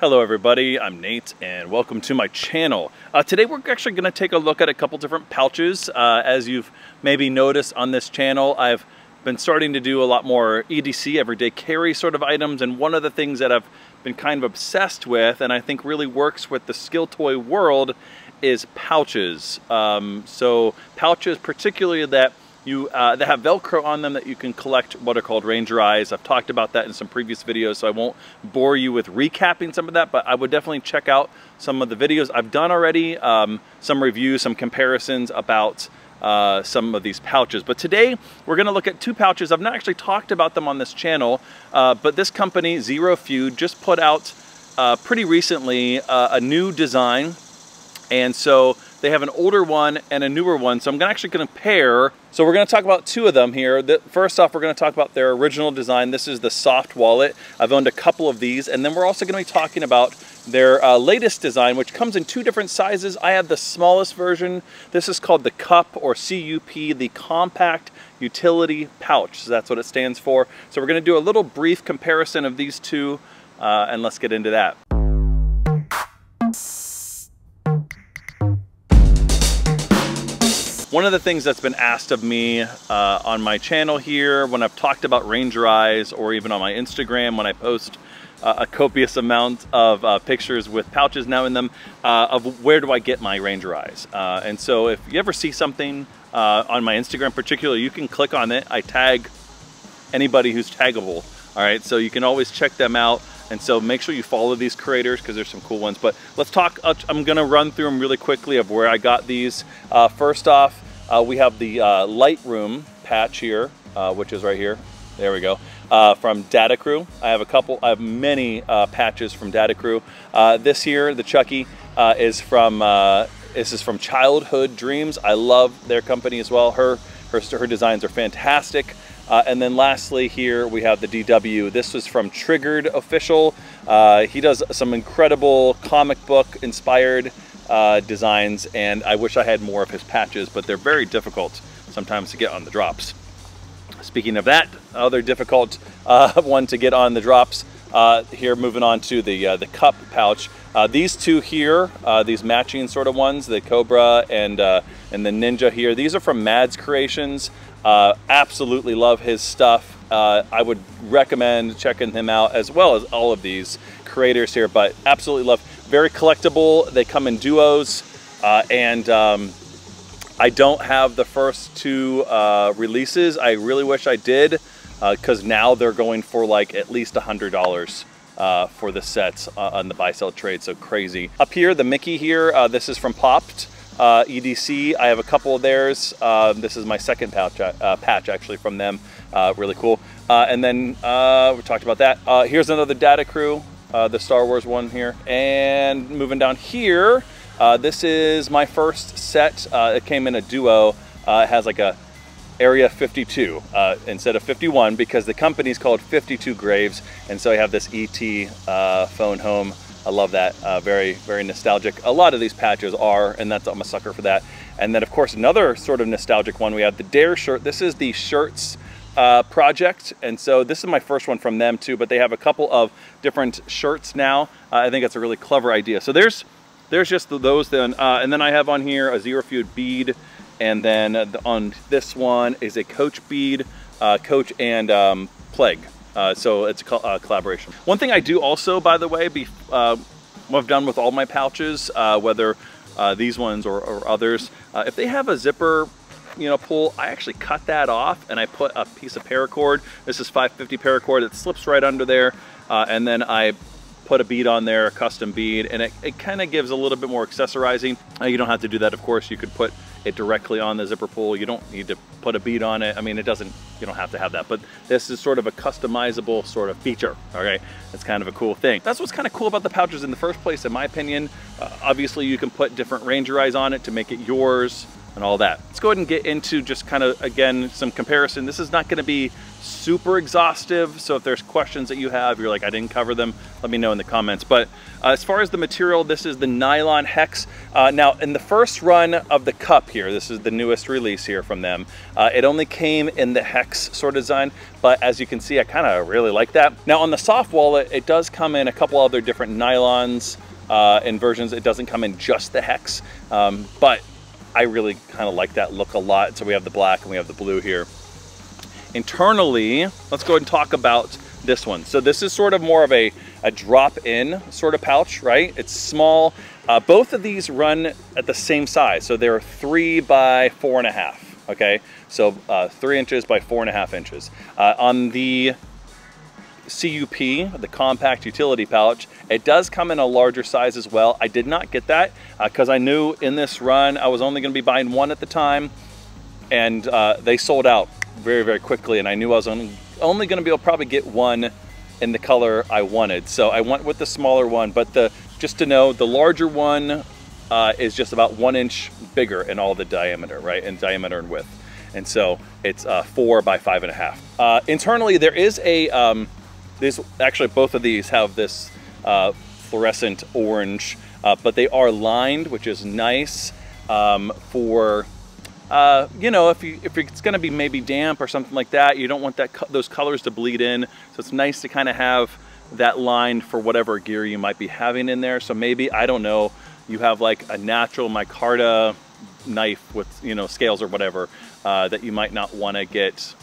Hello everybody, I'm Nate and welcome to my channel. Uh, today we're actually going to take a look at a couple different pouches. Uh, as you've maybe noticed on this channel, I've been starting to do a lot more EDC, everyday carry sort of items, and one of the things that I've been kind of obsessed with and I think really works with the skill toy world is pouches. Um, so pouches particularly that you uh, that have Velcro on them that you can collect what are called Ranger Eyes. I've talked about that in some previous videos, so I won't bore you with recapping some of that, but I would definitely check out some of the videos I've done already, um, some reviews, some comparisons about uh, some of these pouches. But today we're gonna look at two pouches. I've not actually talked about them on this channel, uh, but this company, ZeroFeud, just put out uh, pretty recently uh, a new design. And so they have an older one and a newer one. So I'm actually gonna pair. So we're gonna talk about two of them here. First off, we're gonna talk about their original design. This is the soft wallet. I've owned a couple of these. And then we're also gonna be talking about their uh, latest design, which comes in two different sizes. I have the smallest version. This is called the CUP or CUP, the Compact Utility Pouch. So that's what it stands for. So we're gonna do a little brief comparison of these two uh, and let's get into that. One of the things that's been asked of me uh, on my channel here, when I've talked about Ranger Eyes, or even on my Instagram when I post uh, a copious amount of uh, pictures with pouches now in them, uh, of where do I get my Ranger Eyes. Uh, and so if you ever see something uh, on my Instagram particularly, you can click on it. I tag anybody who's taggable. All right, so you can always check them out. And so make sure you follow these creators because there's some cool ones. But let's talk, uh, I'm gonna run through them really quickly of where I got these. Uh, first off, uh, we have the uh, Lightroom patch here, uh, which is right here. There we go. Uh, from Data Crew. I have a couple, I have many patches from Data Crew. this here, the Chuckie, is from, this is from Childhood Dreams. I love their company as well. Her, her, her designs are fantastic. Uh, and then lastly here we have the DW. This was from Triggered Official. Uh, he does some incredible comic book inspired uh, designs and I wish I had more of his patches, but they're very difficult sometimes to get on the drops. Speaking of that, other difficult uh, one to get on the drops, uh, here moving on to the, uh, the cup pouch. these two here, these matching sort of ones, the Cobra and, and the Ninja here, these are from Madz Creationz. Uh, absolutely love his stuff. Uh, I would recommend checking him out as well as all of these creators here, but absolutely love. Very collectible. They come in duos uh, and um, I don't have the first two uh, releases. I really wish I did because uh, now they're going for like at least a $100. Uh, for the sets uh, on the buy sell trade so crazy up here the Mickey here uh, this is from Popped uh, EDC. I have a couple of theirs. Uh, this is my second pouch, uh, patch actually from them. Uh, really cool. Uh, and then uh, we talked about that. here's another Data Crew, the Star Wars one here. And moving down here, this is my first set. it came in a duo. it has like a Area 52 instead of 51 because the company's called 52 Graves. And so I have this ET phone home I love that. Uh, very, very nostalgic. A lot of these patches are, and that's I'm a sucker for that. And then of course another sort of nostalgic one. We have the Dare shirt. This is the shirts uh, project, and so this is my first one from them too. But they have a couple of different shirts now. Uh, I think that's a really clever idea. So there's there's just those then, uh, and then I have on here a ZeroFeud bead, and then on this one is a Coach bead, uh, Coach and um, Plague. Uh, so it's a uh, collaboration. One thing I do also, by the way, be, uh, I've done with all my pouches, uh, whether uh, these ones or, or others, uh, if they have a zipper you know, pull, I actually cut that off and I put a piece of paracord. This is 550 paracord. It slips right under there. and then I put a bead on there, a custom bead, and it, it kind of gives a little bit more accessorizing. You don't have to do that, of course. You could put it directly on the zipper pull. You don't need to put a bead on it. I mean, it doesn't, you don't have to have that, but this is sort of a customizable sort of feature, okay? It's kind of a cool thing. That's what's kind of cool about the pouches in the first place, in my opinion. Uh, obviously, you can put different Ranger eyes on it to make it yours. And all that. Let's go ahead and get into just kind of, again, some comparison. This is not gonna be super exhaustive, so if there's questions that you have, you're like, I didn't cover them, let me know in the comments. But uh, as far as the material, this is the nylon hex. Uh, now, in the first run of the cup here, this is the newest release here from them, uh, it only came in the hex sort of design, but as you can see, I kind of really like that. Now, on the soft wallet, it does come in a couple other different nylons, uh, in versions. It doesn't come in just the hex, um, but I really kind of like that look a lot. So we have the black and we have the blue here. Internally, let's go and talk about this one. So this is sort of more of a, a drop-in sort of pouch, right? It's small. Uh, both of these run at the same size. So they're three by four and a half, okay? So uh, three inches by four and a half inches. Uh, on the CUP, the compact utility pouch. It does come in a larger size as well. I did not get that because uh, I knew in this run I was only going to be buying one at the time and uh, they sold out very, very quickly and I knew I was only, only going to be able to probably get one in the color I wanted. So I went with the smaller one, but the just to know, the larger one uh, is just about one inch bigger in all the diameter, right? In diameter and width. And so it's uh, four by five and a half. Uh, internally, there is a um, these actually both of these have this uh, fluorescent orange, uh, but they are lined, which is nice um, for uh, you know if you if it's going to be maybe damp or something like that. You don't want that those colors to bleed in, so it's nice to kind of have that line for whatever gear you might be having in there. So maybe I don't know, you have like a natural micarta knife with you know scales or whatever uh, that you might not want to get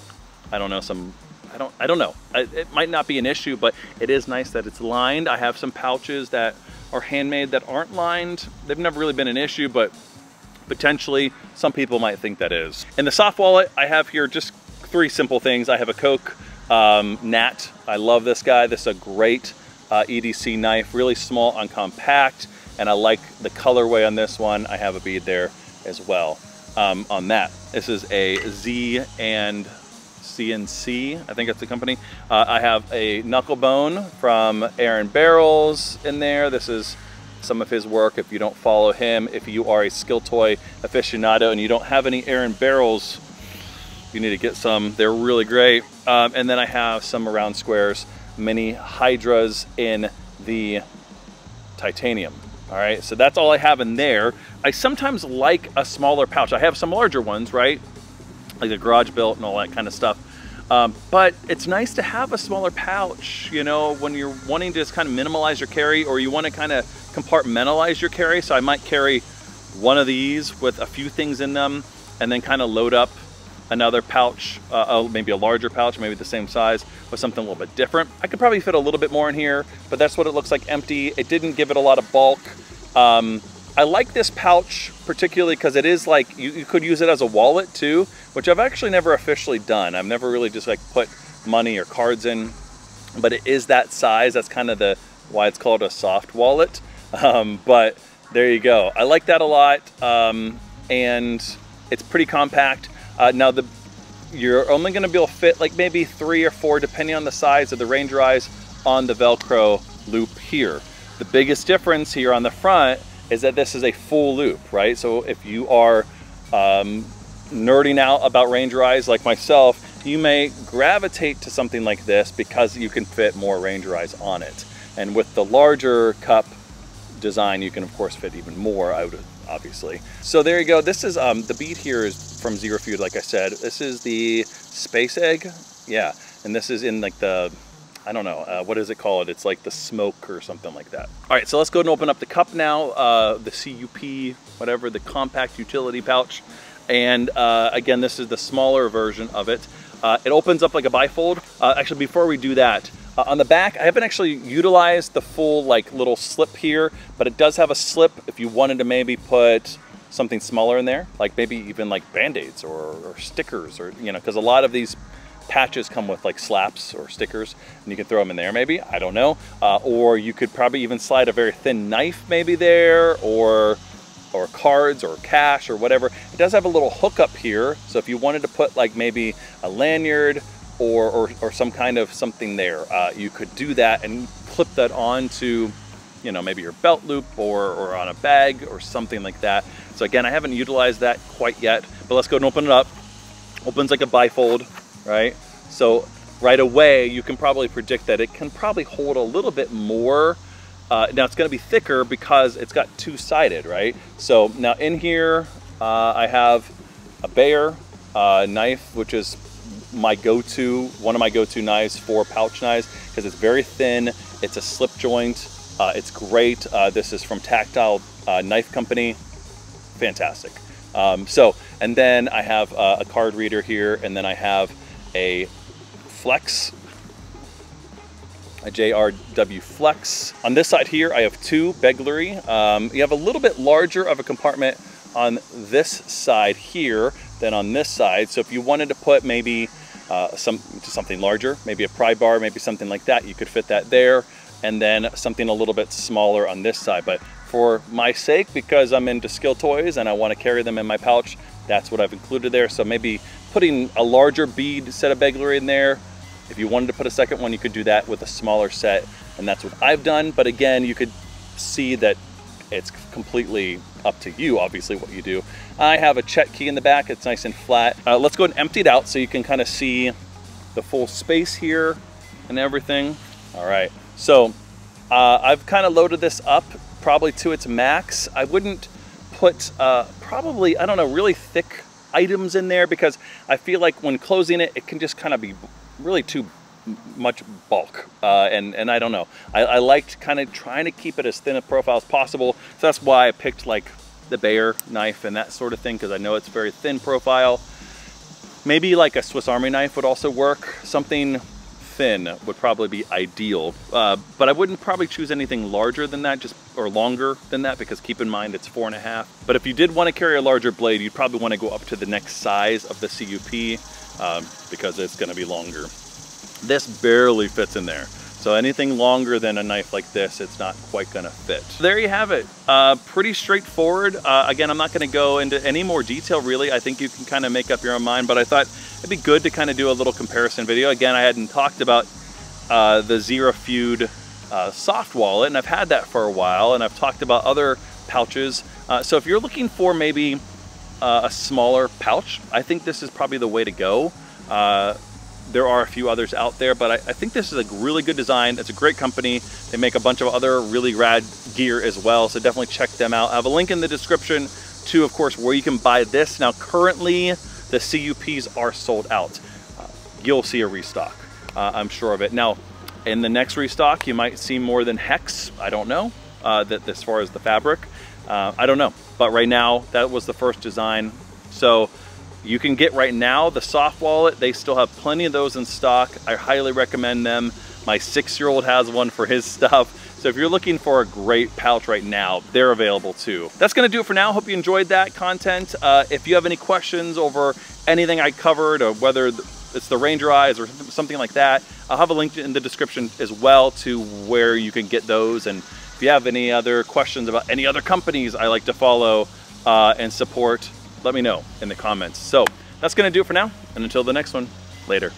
I don't know some I don't, I don't know. It might not be an issue, but it is nice that it's lined. I have some pouches that are handmade that aren't lined. They've never really been an issue, but potentially some people might think that is. In the soft wallet, I have here just three simple things. I have a Coke um, Nat. I love this guy. This is a great uh, EDC knife, really small and compact, and I like the colorway on this one. I have a bead there as well um, on that. This is a Z and CNC, I think that's the company. Uh, I have a knuckle bone from Aaron Barrels in there. This is some of his work. If you don't follow him, if you are a skill toy aficionado and you don't have any Aaron Barrels, you need to get some. They're really great. Um, and then I have some round squares, mini Hydras in the titanium. All right, so that's all I have in there. I sometimes like a smaller pouch. I have some larger ones, right? Like the garage built and all that kind of stuff. Um, but it's nice to have a smaller pouch, you know, when you're wanting to just kind of minimalize your carry or you want to kind of compartmentalize your carry. So I might carry one of these with a few things in them and then kind of load up another pouch, uh, maybe a larger pouch, maybe the same size with something a little bit different. I could probably fit a little bit more in here, but that's what it looks like empty. It didn't give it a lot of bulk. Um, I like this pouch particularly because it is like, you, you, could use it as a wallet too, which I've actually never officially done. I've never really just like put money or cards in, but it is that size. That's kind of the, why it's called a soft wallet. Um, but there you go. I like that a lot. Um, and it's pretty compact. Uh, now the, you're only gonna be able to fit like maybe three or four, depending on the size of the Ranger Eyes on the Velcro loop here. The biggest difference here on the front is that this is a full loop, right? So if you are um, nerding out about Ranger Eyes like myself, you may gravitate to something like this because you can fit more Ranger Eyes on it. And with the larger cup design, you can of course fit even more out obviously. So there you go. This is, um, the bead here is from ZeroFeud, like I said. This is the Space Egg. Yeah, and this is in like the I don't know, uh, what is it called? It's like the smoke or something like that. All right, so let's go and open up the cup now, uh, the CUP, whatever, the compact utility pouch. And uh, again, this is the smaller version of it. Uh, it opens up like a bifold. Uh, actually, before we do that, uh, on the back, I haven't actually utilized the full like little slip here, but it does have a slip if you wanted to maybe put something smaller in there, like maybe even like band-aids or, or stickers or, you know, because a lot of these patches come with like slaps or stickers and you can throw them in there maybe, I don't know. Uh, or you could probably even slide a very thin knife maybe there or or cards or cash or whatever. It does have a little hook up here. So if you wanted to put like maybe a lanyard or, or, or some kind of something there, uh, you could do that and clip that onto you know, maybe your belt loop or, or on a bag or something like that. So again, I haven't utilized that quite yet, but let's go and open it up. Opens like a bifold, right? So right away, you can probably predict that it can probably hold a little bit more. Uh, now it's gonna be thicker because it's got two-sided, right? So now in here, uh, I have a Bexar uh, knife, which is my go-to, one of my go-to knives for pouch knives because it's very thin, it's a slip joint, uh, it's great. Uh, this is from Tactile uh, Knife Company, fantastic. Um, so, and then I have a card reader here, and then I have a Flex, a JRW Flex. On this side here, I have two begleri. Um, you have a little bit larger of a compartment on this side here than on this side. So if you wanted to put maybe uh, some something larger, maybe a pry bar, maybe something like that, you could fit that there. And then something a little bit smaller on this side. But for my sake, because I'm into skill toys and I want to carry them in my pouch, that's what I've included there. So maybe putting a larger bead set of begleri in there. If you wanted to put a second one, you could do that with a smaller set. And that's what I've done. But again, you could see that it's completely up to you, obviously, what you do. I have a check key in the back. It's nice and flat. Uh, let's go and empty it out so you can kind of see the full space here and everything. All right, so uh, I've kind of loaded this up probably to its max. I wouldn't put uh, probably, I don't know, really thick items in there because I feel like when closing it, it can just kind of be really too much bulk. Uh, and, and I don't know. I, I liked kind of trying to keep it as thin a profile as possible. So that's why I picked like the Bexar knife and that sort of thing because I know it's very thin profile. Maybe like a Swiss Army knife would also work. Something thin would probably be ideal. Uh, but I wouldn't probably choose anything larger than that, just or longer than that, because keep in mind it's four and a half. But if you did want to carry a larger blade, you'd probably want to go up to the next size of the CUP um, because it's going to be longer. This barely fits in there. So anything longer than a knife like this, it's not quite gonna fit. There you have it. Uh, pretty straightforward. Uh, again, I'm not gonna go into any more detail really. I think you can kind of make up your own mind, but I thought it'd be good to kind of do a little comparison video. Again, I hadn't talked about uh, the Xero uh, soft wallet, and I've had that for a while, and I've talked about other pouches. Uh, so if you're looking for maybe uh, a smaller pouch, I think this is probably the way to go. There are a few others out there, but I, I, think this is a really good design. It's a great company. They make a bunch of other really rad gear as well, so definitely check them out. I have a link in the description to, of course, where you can buy this. Now, currently, the CUPs are sold out. Uh, you'll see a restock, uh, I'm sure of it. Now, in the next restock, you might see more than Hex. I don't know, uh, that as far as the fabric. Uh, I don't know, but right now, that was the first design. So you can get right now the soft wallet. They still have plenty of those in stock. I highly recommend them. My six-year-old has one for his stuff. So if you're looking for a great pouch right now, they're available too. That's gonna do it for now. Hope you enjoyed that content. Uh, if you have any questions over anything I covered or whether it's the Ranger Eyes or something like that, I'll have a link in the description as well to where you can get those. And if you have any other questions about any other companies I like to follow uh, and support, let me know in the comments. So that's gonna do it for now. And until the next one, later.